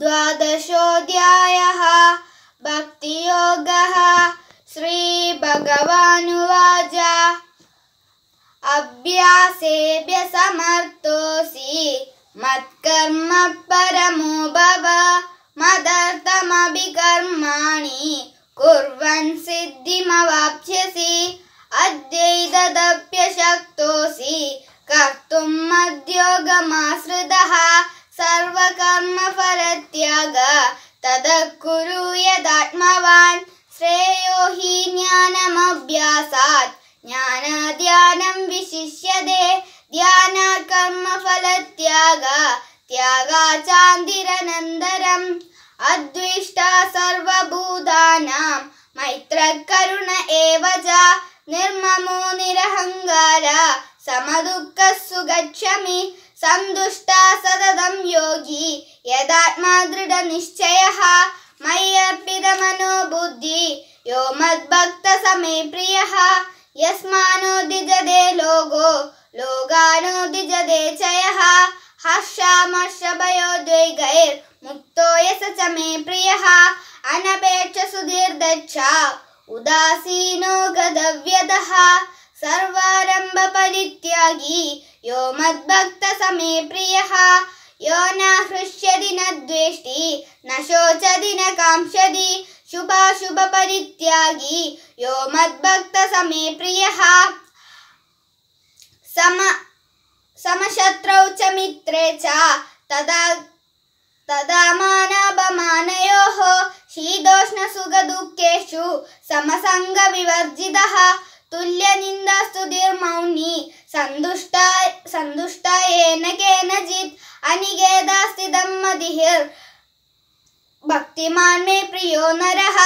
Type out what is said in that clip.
द्वादशोऽध्यायः भक्तियोगः श्रीभगवानुवाच। अभ्यासेभ्य समर्थोऽसि मत्कर्म परमो भव। मदर्थमभिकर्माणि कुर्वन् सिद्धिमवाप्स्यसि। अद्वैतदप्यशक्तोऽसि ततः कुरु यदात्मवान् श्रेयो हि ज्ञानमभ्यासात्। ज्ञानाध्यानं विशिष्यते ध्यानात् कर्मफलत्याग त्यागाचान्दिरनन्दरम् अद्विष्टा सर्वभूतानां मैत्रकरुण एव च निर्ममो निरहङ्कार समदुःखः सुगच्छमि सन्तुष्टा सततं योगी यदात्मा दृढनिश्चयः यो मद्भक्तसमे प्रियः यस्मानो द्विजदे लोगो लोगानो द्विजदे च यः हर्षामर्षभयोद्वैगैर्मुक्तो यस च मे प्रियः अनपेक्ष सुधीर्दच्छ उदासीनो गदव्यदः सर्वारम्भपरित्यागी यो मद्भक्तसमे प्रियः यो न हृष्यति न द्वेष्टि। न शोचति न काङ्क्षति शुभाशुभपरित्यागी। यो मद्भक्तसमे प्रियः सम समशत्रौ च मित्रे च। तदा तदा मानापमानयोः। शीतोष्णसुखदुःखेषु समसङ्गविवर्जितः തുല്യനിന്ദ സ്തുതിർമൗനി സന്തുഷ്ട സന്തുഷ്ട ഏന കേനജിത് അനികേതാസ്ഥിതം മതിഹിർ. ഭക്തിമാൻ മേ പ്രിയോ നരഹ.